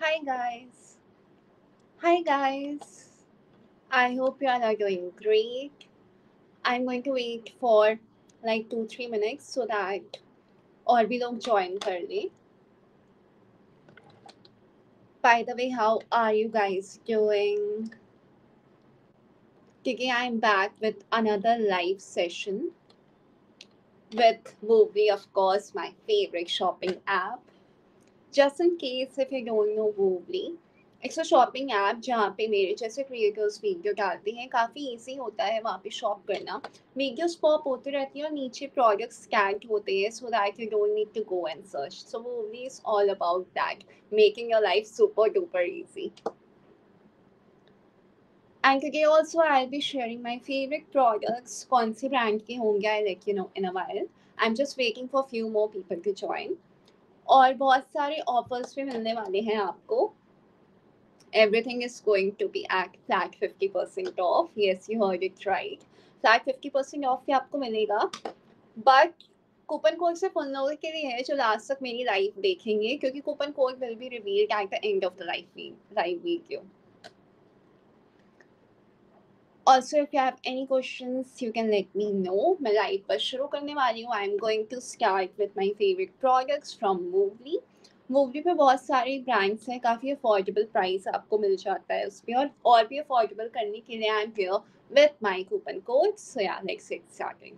Hi guys. Hi guys. I hope you all are doing great. I'm going to wait for like two three minutes so that और भी लोग join कर ले. By the way, how are you guys doing? Today I'm back with another live session with Woovly, of course, my favorite shopping app. Just in case if you don't know Woobly एक so shopping app जहाँ पे मेरे जैसे creators video डालते हैं, काफ़ी easy होता है वहाँ पे शॉप करना। वीडियोस पॉप होती रहती है और नीचे प्रोडक्ट्स कैंट होते हैं so that you don't need to go and search so वो we is all about that making your life super duper easy and today also I be sharing my favourite products कौन से brand के होंगे I like you know in a I am just waiting for few more people to join और बहुत सारे offers भी मिलने वाले हैं आपको everything is going to be at flat 50% off. Yes, you heard it right. Flat 50% off भी आपको मिलेगा बट कूपन कोड सिर्फ़ उन लोगों के लिए है जो लास्ट तक मेरी लाइव देखेंगे क्योंकि coupon code will be revealed at the end of the live live video Also, if you have any questions, you can let me know. मैं लाइव पर शुरू करने वाली हूँ. I'm going to start with my favorite products from Movely. मूवली पे बहुत सारे brands हैं काफ़ी अफोर्डेबल प्राइस आपको मिल जाता है उस पर और और भी अफोर्डेबल करने के लिए I am here with my coupon code so yeah let's get starting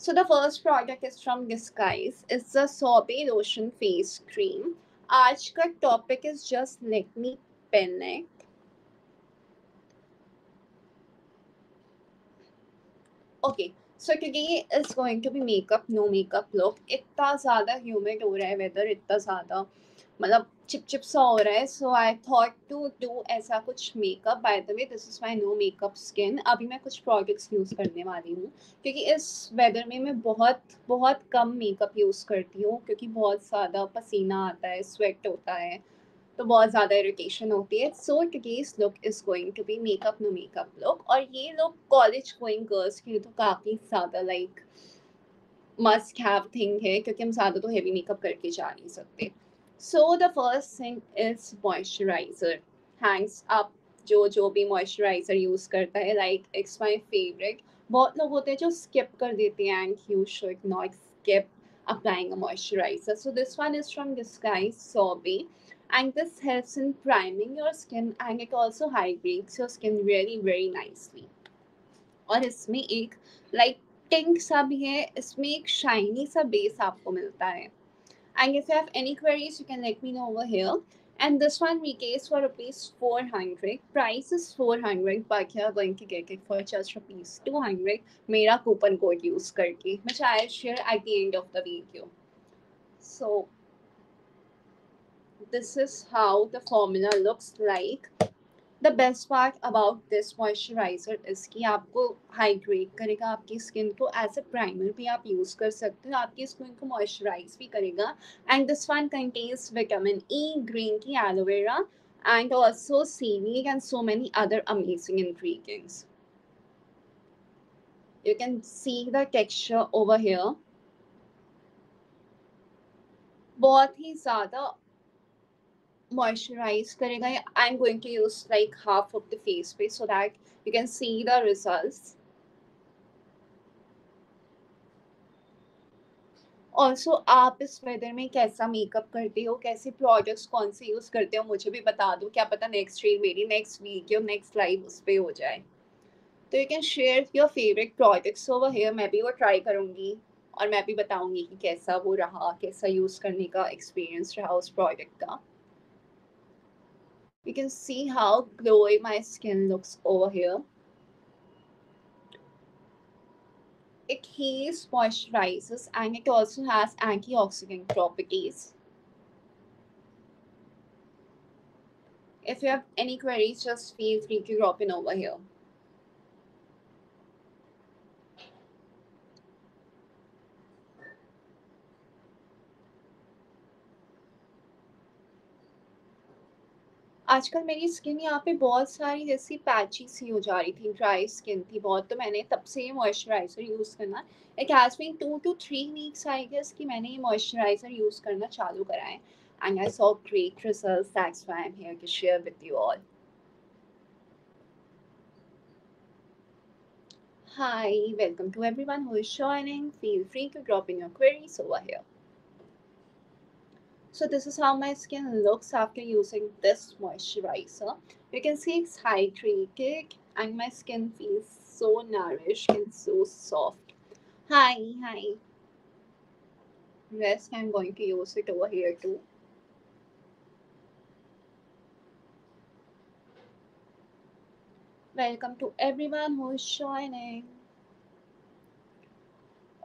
So the first product is from Disguise. It's the Sorbet Lotion Face Cream. आज का topic is just let me pin it. सो क्योंकि today is going to be makeup, no makeup look. इतना ज़्यादा humid हो रहा है weather इतना ज़्यादा मतलब चिप चिप सा हो रहा है so I thought to do ऐसा कुछ makeup by the way this is my no makeup skin अभी मैं कुछ प्रोडक्ट्स यूज़ करने वाली हूँ क्योंकि इस वेदर में मैं बहुत बहुत कम मेकअप यूज़ करती हूँ क्योंकि बहुत ज़्यादा पसीना आता है स्वेट होता है तो बहुत ज़्यादा इरिटेशन होती है so today's look is going to be makeup no makeup look और ये लोग कॉलेज गोइंग गर्ल्स के लिए तो काफ़ी ज़्यादा लाइक मस्ट हैव थिंग है क्योंकि हम ज़्यादा तो हैवी मेकअप करके जा नहीं सकते so the first thing is moisturizer hands up जो जो भी मॉइस्चराइजर यूज़ करता है लाइक इट्स माई फेवरेट बहुत लोग होते हैं जो स्किप कर देते हैं and you should not skip applying applying a moisturizer. So this one is from Disguise Sorbet. And this helps in priming your skin and it also hydrates your skin really very nicely और इसमें एक like tank सा भी है इसमें एक shiny सा base आपको मिलता है and if you have any queries you can let me know over here and this one we retails for rupees 400 price is 400 but you are going to get it for just rupees 200 मेरा coupon code use करके which I'll share at the end of the video so this is how the formula looks like the best part about this moisturizer is कि आपको hydrate करेगा आपकी skin को as a primer भी आप use कर सकते हो आपकी स्किन को मॉइस्चराइज भी करेगा and this one contains vitamin E green tea aloe vera and also seaweed and so many other amazing ingredients. You can see the texture over here. बहुत ही ज़्यादा moisturize I am going to use like half of the face पे so that you can see the results also आप इस weather में कैसा makeup करते हो? कैसे प्रोडक्ट्स कौन से यूज़ करते हो? मुझे भी बता दो। क्या पता नेक्स्ट रील मेरी नेक्स्ट वीडियो नेक्स्ट लाइव उस पर हो जाए। तो you can share your favourite products over here मैं भी वो ट्राई करूँगी और मैं भी बताऊँगी कि कैसा वो रहा, कैसा यूज़ करने का एक्सपीरियंस रहा उस प्रोडक्ट का। You can see how glowy my skin looks over here. It heals, moisturizes, and it also has antioxidant properties. If you have any queries, just feel free to drop in over here. आजकल मेरी skin यहाँ पे बहुत सारी जैसी patchy सी हो जा रही थी ड्राई स्किन थी बहुत तो मैंने तब से ये मॉइस्चराइजर यूज़ करना एक as mean two to three weeks I guess कि मैंने ये मॉइस्चराइजर यूज़ करना चालू करा and I saw great result that's why I am here to share with you all Hi, welcome to everyone who is joining. Feel free to drop in your queries over here. So this is how my skin looks after using this moisturizer. You can see it's hydrated and my skin feels so nourished and so soft. Hi, hi. Rest, I'm going to use it over here too. Welcome to everyone who is joining.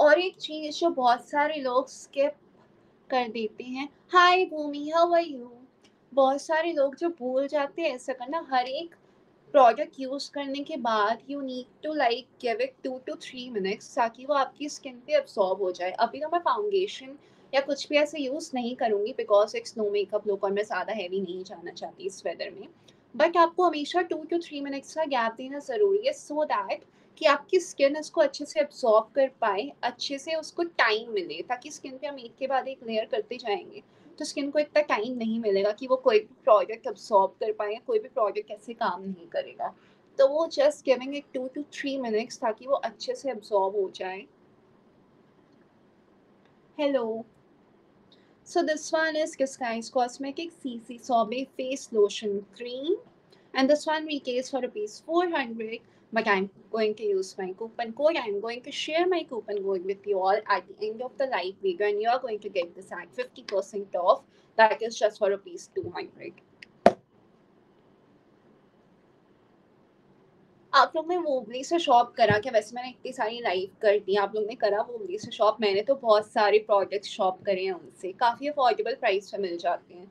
और एक चीज जो बहुत सारे लोग skip कर देते हैं। Hi Bhumi how are you बहुत सारे लोग जो भूल जाते हैं ऐसा करना, हर एक प्रोडक्ट यूज़ करने के बाद you need to like give it two to three minutes ताकि वो आपकी स्किन पे अब्सॉर्ब हो जाए। अभी तो मैं फाउंडेशन या कुछ भी ऐसे यूज़ नहीं करूँगी बिकॉज़ एक स्नो मेकअप लुक और मैं ज़्यादा हैवी नहीं जाना चाहती इस वेदर में। बट आपको हमेशा टू टू थ्री मिनट्स का गैप देना ज़रूरी है सो दैट कि आपकी स्किन उसको अच्छे से अब्सॉर्ब कर पाए, अच्छे से उसको टाइम मिले, ताकि स्किन पे हम एक के बाद एक लेयर करते जाएँगे तो स्किन को इतना टाइम नहीं मिलेगा कि वो कोई भी प्रोडक्ट अब्सॉर्ब कर पाए कोई भी प्रोडक्ट ऐसे काम नहीं करेगा तो वो जस्ट गिविंग एक टू टू थ्री मिनट्स ताकि वो अच्छे से अब्सॉर्ब हो जाए hello so this So this one is Kisky's Cosmetics CC Sobe Face Lotion Cream. And this one retails for rupees 400 but I'm going to use my coupon code. I'm going to share my coupon code with you all at the end of the live video and you're going to get this at 50% off. That is just for rupees 200. आप लोग ने wobbly से shop करा क्या वैसे मैंने इतनी सारी लाइव कर दी आप लोग ने करा वोबली से शॉप मैंने तो बहुत सारे प्रोडक्ट्स शॉप करे हैं उनसे काफ़ी अफोर्डेबल प्राइस पे मिल जाते हैं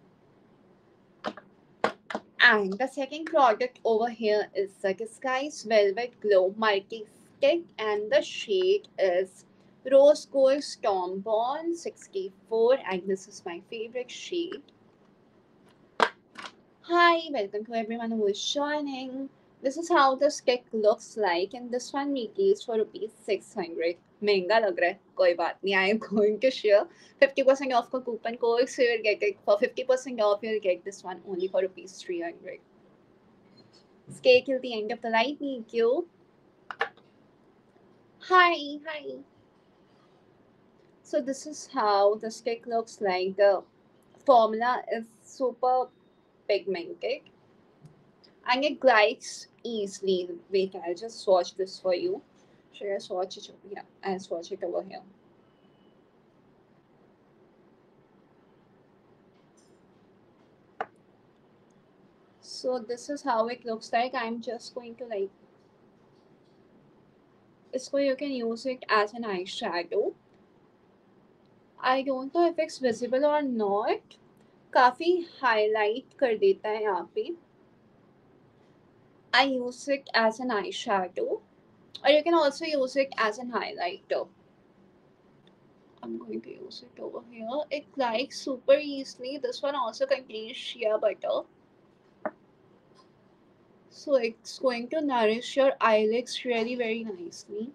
And the second product over here is the Disguise Velvet Glow Multi Stick, and the shade is Rose Gold Stormborn 64, and this is my favorite shade. Hi, welcome to everyone who is joining. This is how the stick looks like, and this one retails for rupees 600. महँगा लग रहा है कोई बात नहीं I am going to share 50% off का coupon code so you'll get it for 50% off you'll get this one only for rupees 300 stay till the end of the live thank you hi hi so this is how the stick looks like the formula is super pigmented and it glides easily wait i'll just swatch this for you should I swatch it? Yeah, I'll swatch it over here. So this is how it looks like. I'm just going to like, so you can use it as an eyeshadow. I don't know if it's visible or not. काफ़ी highlight कर देता है यहाँ पे. I use it as an eyeshadow or you can also use it as an highlighter. I'm going to use it over here. It glides super easily. This one also contains shea butter. So it's going to nourish your eyelids really very nicely.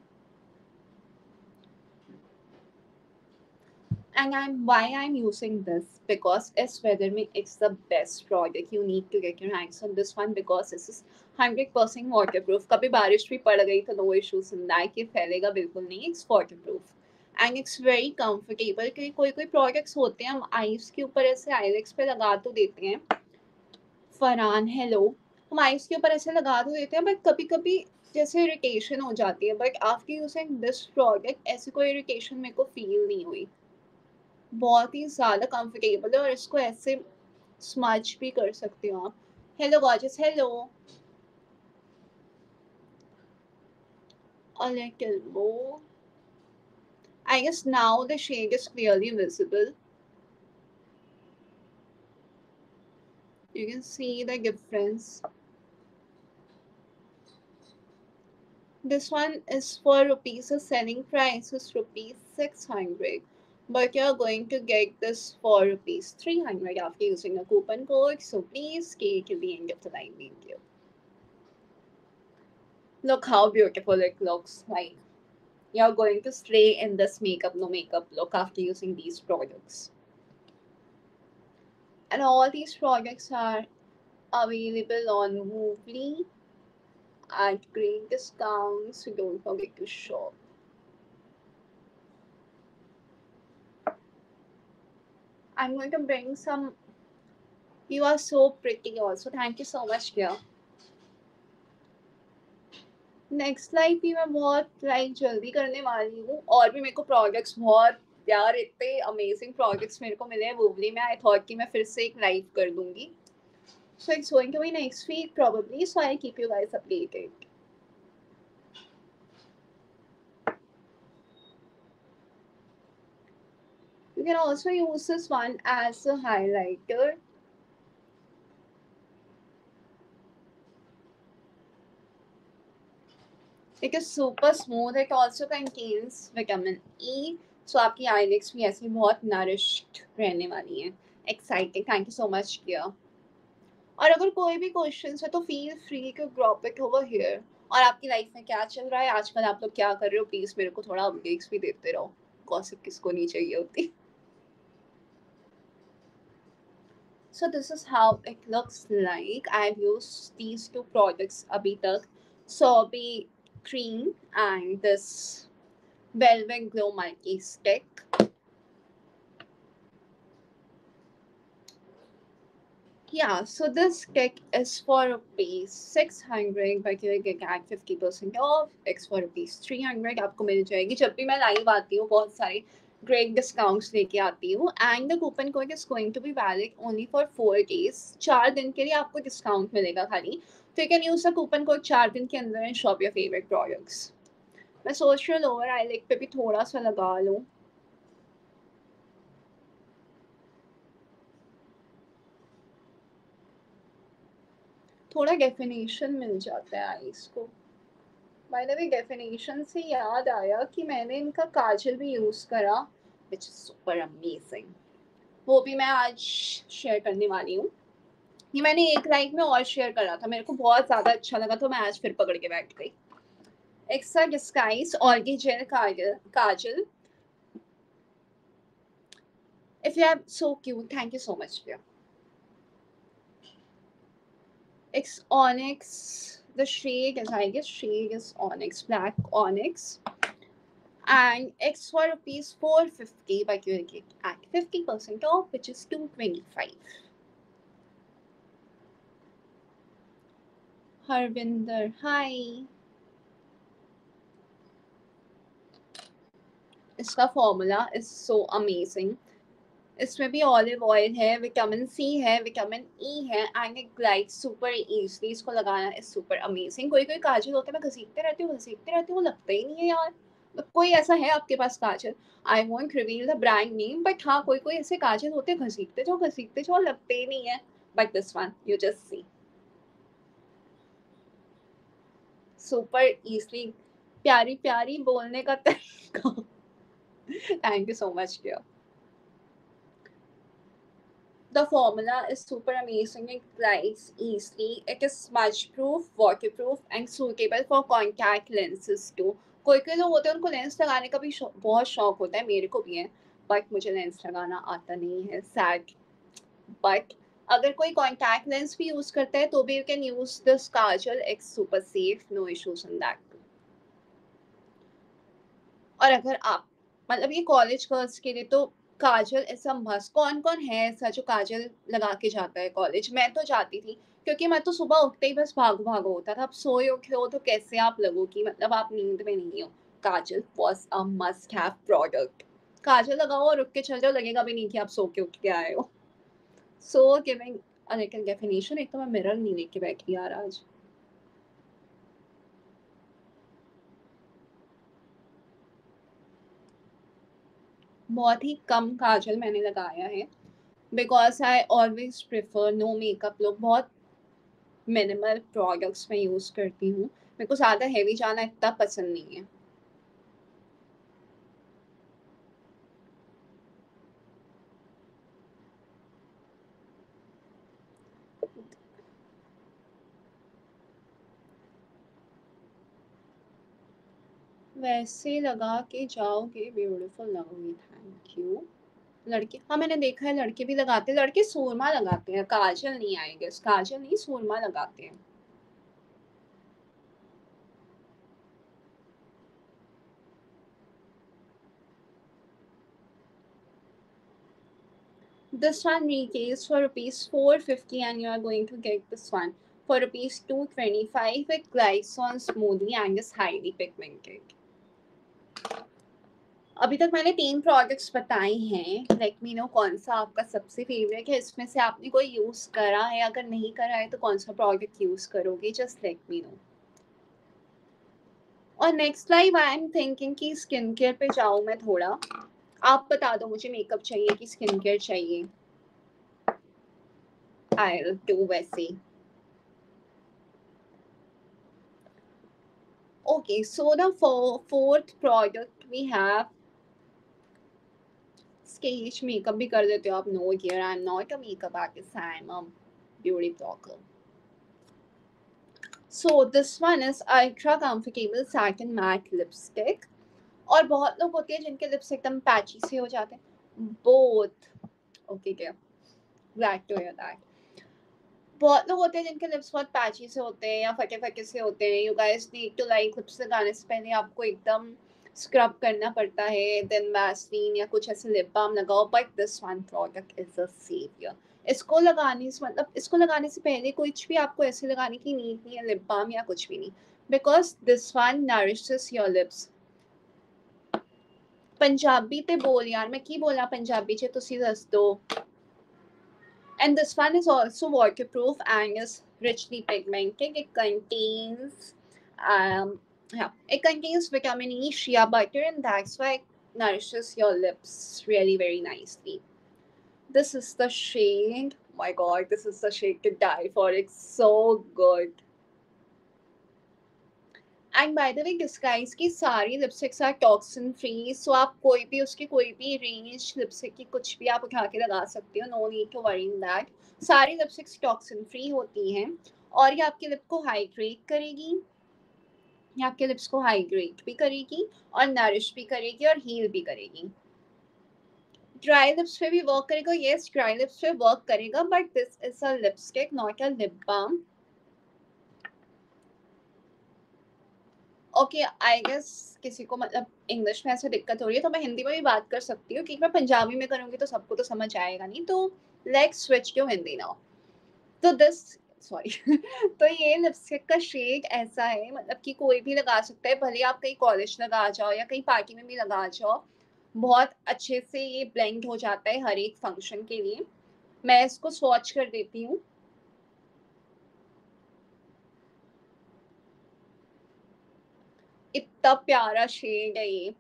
And I'm, why I'm using this, because as weather me, it's the best product you need to get your hands on this one, because this is 100% waterproof. कभी बारिश भी पड़ गई तो no issues in that, कि फैलेगा बिल्कुल नहीं, it's waterproof. And it's very comfortable कि कोई कोई प्रोडक्ट्स होते हैं, हम आइस के ऊपर ऐसे आईलेक्स पे लगा तो देते हैं। फरहान हेलो हम आइस के ऊपर ऐसे लगा तो देते हैं बट कभी कभी जैसे इरिटेशन हो जाती है but after using this product ऐसे कोई इरिटेशन मेरे को फील नहीं हुई। बहुत ही ज़्यादा कंफर्टेबल है और इसको ऐसे स्मच भी कर सकते हो आप hello gorgeous hello a little more. I guess now the shade is clearly visible. You can see the difference. This one is for rupees. The selling price is rupees 600 but you're going to get this for rupees 300 after using a coupon code. So please stay till the end of the live video look how beautiful it looks. Like you're going to stay in this makeup no makeup look after using these products. And all these products are available on Movely at great discounts. So don't forget to shop I'm going to bring some, you are so pretty also. Thank you so much dear next life भी मैं बहुत like जल्दी करने वाली हूँ। और भी मेरे को प्रोजेक्ट्स बहुत यार इतने अमेजिंग प्रोजेक्ट्स मेरे को मिले हैं। वोवली में आई थॉट कि मैं फिर से एक लाइव कर दूँगी। So it's going to be next week probably so I keep you guys updated You can also use this one as a highlighter. It is super smooth. It also contains vitamin E. So, आपकी आईलिक्स भी ऐसे बहुत nourished रहने वाली हैं. Exciting thank you so much किया और अगर कोई भी क्वेश्चन है तो feel free to drop it over here और आपकी लाइफ में क्या चल रहा है? आजकल आप लोग क्या कर रहे हो? प्लीज़ मेरे को थोड़ा अपडेट्स भी देते रहो. गॉसिप किसको नहीं चाहिए होती? So this is how it looks like. I've used these two products abhi tak. So abhi cream and this Velvet Glow Multi Stick. Yeah, so this stick is for rupees 600 but you get 50% off. X for rupees 300 आपको मिल जाएगी जब भी मैं live आती हूँ बहुत सारे great discounts लेके आती हूँ and the coupon code is going to be valid only for four days चार दिन के लिए आपको डिस्काउंट मिलेगा खाली। तो you can use the coupon code चार दिन के अंदर and shop your favourite products मैं सोच रही हूँ लोअर आई पे भी थोड़ा सा लगा लूँ। थोड़ा डेफिनेशन मिल जाता है आईज को। बाय द वे डेफिनेशन से याद आया कि मैंने इनका काजल भी यूज़ करा विच इज़ सुपर अमेजिंग वो भी मैं आज शेयर करने वाली हूँ। ये मैंने एक लाइक में और शेयर करा था, मेरे को बहुत ज़्यादा अच्छा लगा तो मैं आज फिर पकड़ के बैठ गई। Extra Disguise orgy gel kajal kajal. If you are so cute, thank you so much dear it's onyx the shake is I guess shake is onyx black onyx and X for rupees 450 by QAK at 50% off which is 225. Harvinder, hi. Its formula is so amazing. इसमें भी olive oil है vitamin C है vitamin E e है and it glide super easily इसको लगाना is super amazing कोई कोई काजल होते हैं, मैं घसीटते रहती हूँ, घसीटते रहती हूँ, लगता ही नहीं है यार। कोई ऐसा है आपके पास kajal? I won't reveal the brand name but हाँ कोई कोई ऐसे काजल होते हैं, घसीटते जो घसीटते जो लगते ही नहीं है। But this one you just see super easily प्यारी प्यारी बोलने का तरीका। Thank you so much dear The formula is super amazing. It dries easily. It is smudge proof, waterproof, and suitable for contact lenses too. कोई कोई लोग होते हैं उनको लेंस लगाने का भी बहुत शौक होता है मेरे को भी है बट मुझे लेंस लगाना आता नहीं है सैड बट अगर कोई कॉन्टैक्ट लेंस भी यूज़ करता है तो भी you can use this kajal it's super safe no issues in that और अगर आप मतलब ये कॉलेज गर्ल्स के लिए तो काजल ऐसा मस्त कौन कौन है ऐसा जो काजल लगा के जाता है कॉलेज मैं तो जाती थी, क्योंकि मैं तो सुबह उठते ही बस भागो भागो होता था। अब सोए उठे हो तो कैसे आप लगो कि मतलब आप नींद में नहीं हो। Kajal was a must have product kajal लगाओ और उठ के चल जाओ, लगेगा भी नहीं कि आप सो के उठ के आए हो। A like a definition, एक तो मैं मिरर नहीं लेके बैठी यार आज। बहुत ही कम काजल मैंने लगाया है। Because I always prefer no makeup look बहुत मिनिमल प्रोडक्ट्स मैं यूज़ करती हूँ। मेरे को ज़्यादा हैवी जाना इतना पसंद नहीं है। वैसे लगा के जाओगे ब्यूटीफुल लगोगी थैंक यू लड़के हाँ मैंने देखा है लड़के भी लगाते हैं लड़के सूरमा लगाते हैं काजल नहीं आएँगे काजल नहीं सूरमा लगाते हैं This one retails for rupees 450 and you are going to get this one for rupees 225 it glides on smoothly and is highly pigmented. अभी तक मैंने तीन प्रोडक्ट्स बताए हैं। लेट मी नो कौन सा आपका सबसे फेवरेट है? इसमें से आपने कोई यूज़ करा है? अगर नहीं करा है तो कौन सा प्रोडक्ट यूज़ करोगे? जस्ट लेट मी नो और next live I am thinking कि स्किन केयर पे जाऊँ मैं थोड़ा। आप बता दो मुझे मेकअप चाहिए कि स्किन केयर चाहिए? आई डू वैसे। Okay, so the fourth product we have stage makeup भी कर देते हो आप, no here I'm not a makeup artist, I'm a beauty blogger. So, this one is ultra comfortable satin matte lipstick. और बहुत लोग होते हैं जिनके लिप्स एकदम पैची से हो जाते हैं। बोथ ओके क्या ग्लैड टू हियर दैट बहुत लोग होते हैं जिनके लिप्स बहुत पैची से होते हैं या फटे फटे से होते हैं। You guys need to like lips लगाने से पहले आपको एकदम स्क्रब करना पड़ता है देन वैसलीन या कुछ ऐसे लिप बाम लगाओ but this one product is a saviour इसको लगाने से मतलब इसको लगाने से पहले कुछ भी आपको ऐसे लगाने की नीड नहीं है लिप बाम या कुछ भी नहीं। Because this one nourishes your lips Punjabi ते बोल यार, मैं की बोला पंजाबी च तुसी दस दो। And this one is also waterproof and is richly pigmented. It contains um yeah it contains vitamin e shea butter and that's why it nourishes your lips really very nicely this is the shade oh my god this is the shade to die for it's so good and by the way Disguise की सारी lipsticks are toxin free so आप कोई भी उसकी कोई भी range lipstick की कुछ भी आप उठा के लगा सकते हो no need to worry in that सारी लिपस्टिक्स टॉक्सिन फ्री होती हैं और ये आपके लिप को हाइड्रेट करेगी ये आपके लिप्स को हाइड्रेट भी करेगी और नरिश भी करेगी और हील भी करेगी। ड्राई लिप्स पे भी वर्क करेगा यस ड्राई लिप्स पे वर्क करेगा but this is a lipstick not a lip balm okay I guess किसी को मतलब इंग्लिश में ऐसा दिक्कत हो रही है तो मैं हिंदी में भी बात कर सकती हूँ, क्योंकि मैं पंजाबी में करूँगी तो सबको तो समझ आएगा नहीं तो let's switch to Hindi now तो दिस सॉरी तो ये लिपस्टिक का शेड ऐसा है मतलब कि कोई भी लगा सकता है, भले आप कहीं कॉलेज लगा जाओ या कहीं पार्टी में भी लगा जाओ, बहुत अच्छे से ये ब्लेंड हो जाता है हर एक फ़ंक्शन के लिए। मैं इसको स्वॉच कर देती हूँ। इतना प्यारा शेड है ये।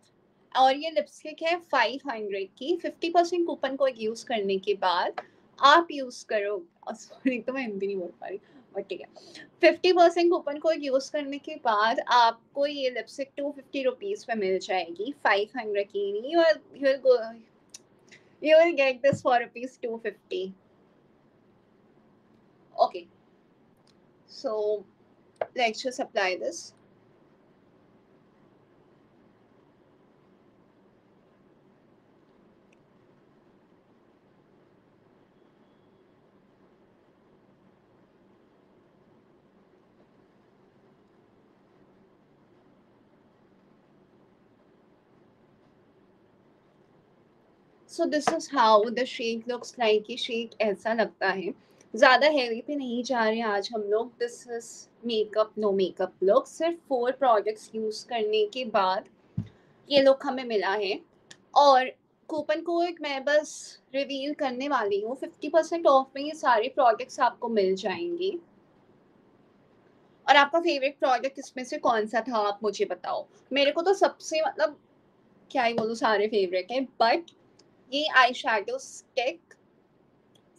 और ये लिपस्टिक है 500 की 50 परसेंट कूपन को यूज़ करने के बाद। आप यूज़ करो। सॉरी तो मैं हिंदी नहीं बोल पा रही बट ठीक है। फिफ्टी परसेंट कूपन को यूज़ करने के बाद आपको ये लिपस्टिक टू फिफ्टी रुपीज़ पे मिल जाएगी। फाइव हंड्रेड की नहीं, और you will go you will get this for rupees 250 okay. So, let's just apply this. So this is how the shake looks like ये शेक ऐसा लगता है। ज़्यादा हैवी पे नहीं जा रहे आज हम लोग। This is makeup no makeup look सिर्फ़ फोर प्रोडक्ट्स यूज़ करने के बाद ये लुक हमें मिला है। और कूपन कोड मैं बस रिवील करने वाली हूँ। फिफ्टी परसेंट ऑफ़ में ये सारे प्रोडक्ट्स आपको मिल जाएँगे। और आपका फेवरेट प्रोडक्ट इसमें से कौन सा था आप मुझे बताओ। मेरे को तो सबसे मतलब क्या ही बोलूँ, सारे फेवरेट हैं। बट ये आई शेडो स्टिक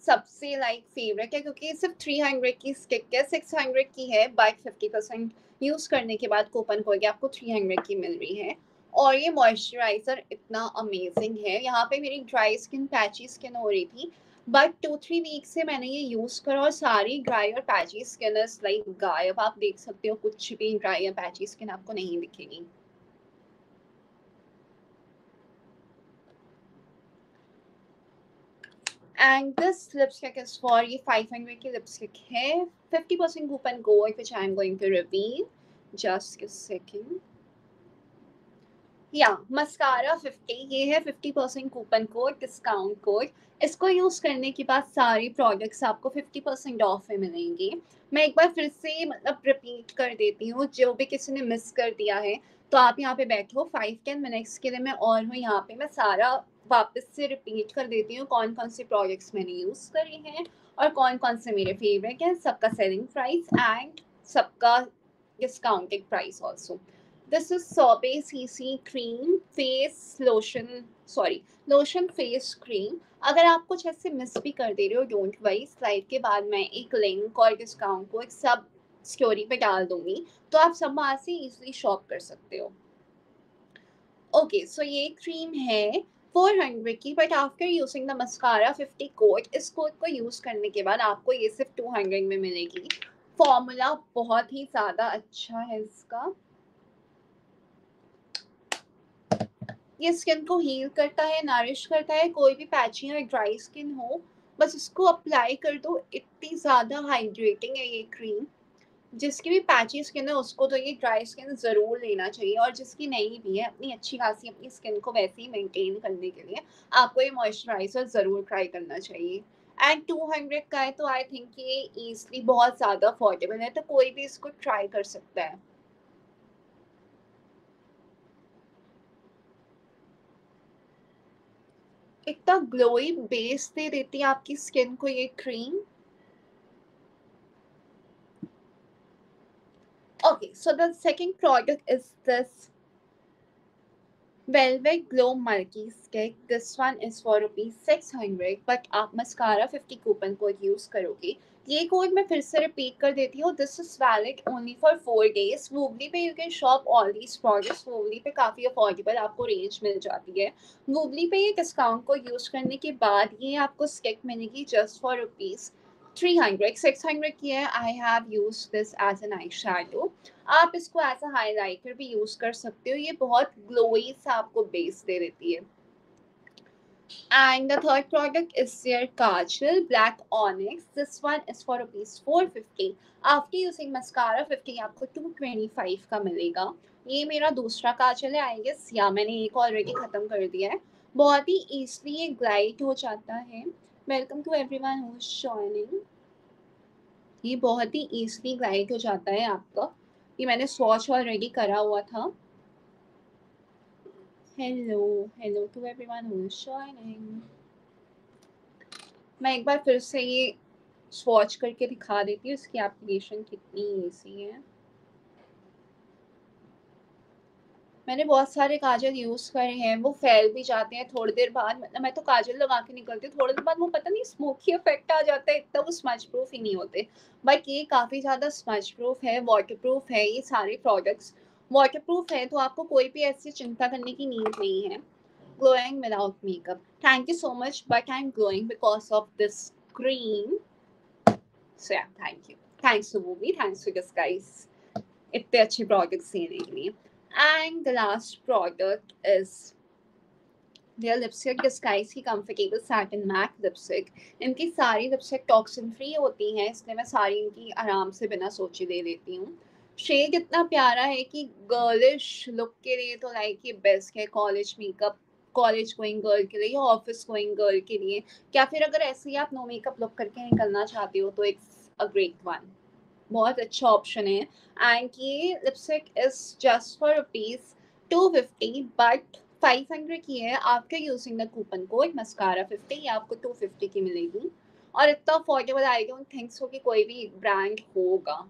सबसे लाइक फेवरेट है, क्योंकि सिर्फ़ थ्री हंड्रेड की स्टिक है सिक्स हंड्रेड की है बाइक फिफ्टी परसेंट यूज़ करने के बाद कूपन को आपको थ्री हंड्रेड की मिल रही है। और ये मॉइस्चराइज़र इतना अमेजिंग है। यहाँ पे मेरी ड्राई स्किन पैची स्किन हो रही थी बट टू थ्री वीक से मैंने ये यूज़ करा और सारी ड्राई और पैची स्किन लाइक गायब। आप देख सकते हो, कुछ भी ड्राई या पैची स्किन आपको नहीं दिखेगी। And this lipstick is for ये 500 की लिपस्टिक है. 50% coupon code which I am going to reveal just a second. या मस्कारा 50 ये है 50% कूपन कोड डिस्काउंट कोड इसको यूज़ करने के बाद सारी प्रोडक्ट्स आपको 50% ऑफ़ में मिलेंगे. मैं एक बार फिर से मतलब रिपीट कर देती हूँ, जो भी किसी ने मिस कर दिया है तो आप यहाँ पे बैठो फाइव टेन मिनट्स के लिए मैं और हूँ यहाँ पे, मैं सारा वापस से रिपीट कर देती हूँ कौन कौन से प्रोडक्ट्स मैंने यूज़ करे हैं और कौन कौन से मेरे फेवरेट हैं सबका सेलिंग प्राइस एंड सबका discounted price this is is C C cream face lotion sorry lotion face cream अगर आप कुछ ऐसे मिस भी कर दे रहे हो डोंट वरी स्लाइड के बाद मैं एक लिंक और डिस्काउंट को एक सब स्टोरी पे डाल दूँगी तो आप सब वहाँ से इजीली शॉप कर सकते हो। ओके okay, सो so ये क्रीम है। 400 की but after using the mascara 50 code इस कोड को यूज़ करने के बाद आपको ये सिर्फ़ 200 में मिलेगी। फॉर्मूला बहुत ही ज़्यादा अच्छा है इसका। ये स्किन को हील करता है नारिश करता है, कोई भी पैची या ड्राई स्किन हो, बस इसको अप्लाई कर दो, इतनी ज़्यादा हाइड्रेटिंग है ये क्रीम जिसकी भी पैची स्किन है, उसको तो ये ड्राई स्किन ज़रूर लेना चाहिए और जिसकी नहीं भी है, अपनी अच्छी खासी अपनी स्किन को वैसे ही मेंटेन करने के लिए आपको ये मॉइस्चराइजर ज़रूर ट्राई करना चाहिए। एंड टू हंड्रेड का है तो आई थिंक ये ईजली बहुत ज़्यादा अफोर्डेबल है तो कोई भी इसको ट्राई कर सकता है। इतना ग्लोई बेस दे देती है आपकी स्किन को ये cream okay, so the second product is this Velvet Glow Multi Stick. This one is for rupees 600 but आप मस्कारा 50 कूपन कोड यूज़ करोगे। ये कोड मैं फिर से रिपीट कर देती हूँ। This is valid only for four days Woobly पे you can shop all these products Woobly पे काफ़ी अफोर्डेबल आपको रेंज मिल जाती है। वूबली पे ये डिस्काउंट को यूज़ करने के बाद ये आपको स्टिक मिलेगी जस्ट फॉर रुपीज़ 300 600 की है I have use this as an eye shadow आप इसको एज अ हाईलाइटर भी यूज़ कर सकते हो, ये बहुत ग्लोई सा आपको बेस दे देती है। And the third product is their Kajal Black Onyx. This one is for rupees 450. After using mascara 50 आपको 225 का मिलेगा। ये मेरा दूसरा काजल है आई गेस या मैंने एक ऑलरेडी ख़त्म कर दिया है। बहुत ही ईजली ये ग्लाइड हो जाता है। Welcome to everyone who is joining ये बहुत ही ईजली ग्लाइड हो जाता है आपका। ये मैंने स्वॉच ऑलरेडी करा हुआ था। Hello hello to everyone who is joining मैं एक बार फिर से ये स्वॉच करके दिखा देती हूँ, इसकी एप्लीकेशन कितनी ईजी है। मैंने बहुत सारे काजल यूज़ करे हैं वो फैल भी जाते हैं थोड़ी देर बाद मतलब मैं तो काजल लगा के निकलती हूँ थोड़ी देर बाद वो पता नहीं स्मोकी इफ़ेक्ट आ जाता है इतना वो स्मच प्रूफ ही नहीं होते बट ये काफ़ी ज़्यादा स्मच प्रूफ है वाटर प्रूफ है ये सारे प्रोडक्ट्स वाटर प्रूफ है तो आपको कोई भी ऐसी चिंता करने की नीड नहीं है glowing without makeup. Thank you so much, but I'm glowing because of this cream. So yeah, thank you Thanks to Movie. Thanks to this guys. इतने अच्छे प्रोडक्ट्स देने के लिए And the last product is their lipstick disguise की comfortable satin matte lipstick. इनकी सारी lipstick toxin free होती हैं, इसलिए मैं सारी इनकी आराम से बिना सोचे दे देती हूँ। शेड इतना प्यारा है कि गर्लिश लुक के लिए तो लाइक ये बेस्ट है college makeup college going girl के लिए या ऑफ़िस गोइंग गर्ल के लिए। या फिर अगर ऐसे ही आप नो मेकअप लुक करके निकलना चाहते हो तो इट्स अ ग्रेट वन बहुत अच्छा ऑप्शन है। एंड ये lipstick is just for rupees two fifty but five hundred की है। After using the coupon code mascara fifty ये आपको टू फिफ्टी की मिलेगी। और इतना affordable I don't think so कि कोई भी ब्रांड होगा।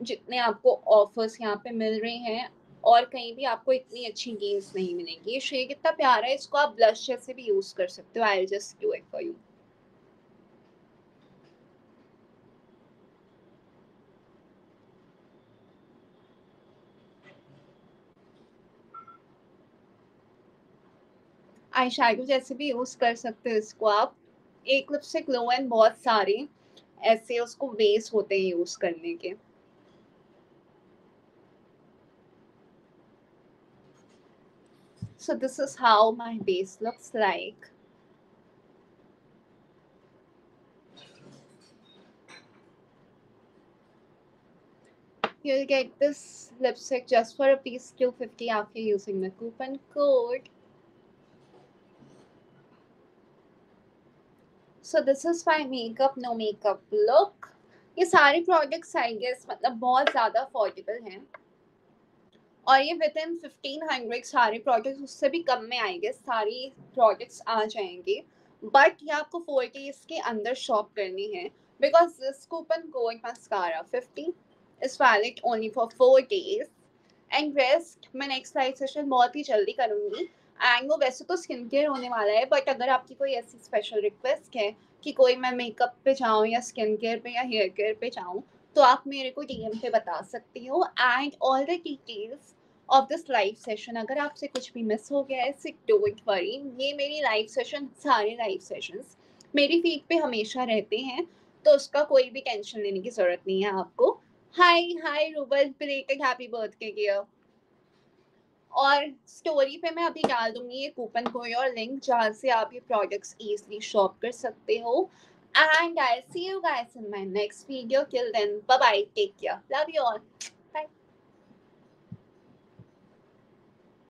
जितने आपको ऑफर्स यहाँ पे मिल रहे हैं, और कहीं भी आपको इतनी अच्छी गेम्स नहीं मिलेंगी। ये शेड इतना प्यारा है, इसको आप ब्लश जैसे भी यूज़ कर सकते हो। I just do it for you eye shadow जैसे भी यूज़ कर सकते हो इसको आप एक लिपस्टिक लो एंड बहुत सारे ऐसे उसको वेस होते हैं यूज़ करने के so this is how my base looks like you'll get this lipstick just for a piece 250 after using the coupon code So this is my makeup no makeup look. ये सारे प्रोडक्ट्स आई गेस मतलब बहुत ज़्यादा affordable हैं। और ये within fifteen hundred सारे products उससे भी कम में आएँगे सारी प्रोडक्ट्स आ जाएँगे। बट ये आपको फोर डेज़ के अंदर शॉप करनी है। Because this coupon code mascara fifty is valid only for four days and rest मैं नेक्स्ट लाइव सेशन बहुत ही जल्दी करूँगी। वो वैसे तो स्किन केयर होने वाला है बट अगर आपकी कोई ऐसी स्पेशल रिक्वेस्ट है कि कोई मैं मेकअप पे जाऊँ या स्किन केयर पे या हेयर केयर पे जाऊँ तो आप मेरे को डीएम पे बता सकती हो। And all the details of this live session अगर आपसे कुछ भी मिस हो गया है सिट डोंट वरी ये मेरी लाइव सेशन सारे लाइव सेशंस मेरी फ़ीड पे हमेशा रहते हैं तो उसका कोई भी टेंशन लेने की ज़रूरत नहीं है आपको। Hi hi Rubal belated happy birthday gear और स्टोरी पे मैं अभी डाल दूँगी ये कूपन कोड और लिंक जहाँ से आप ये प्रोडक्ट्स ईजली शॉप कर सकते हो। And I see you guys in my next video kill then bye bye take care love you all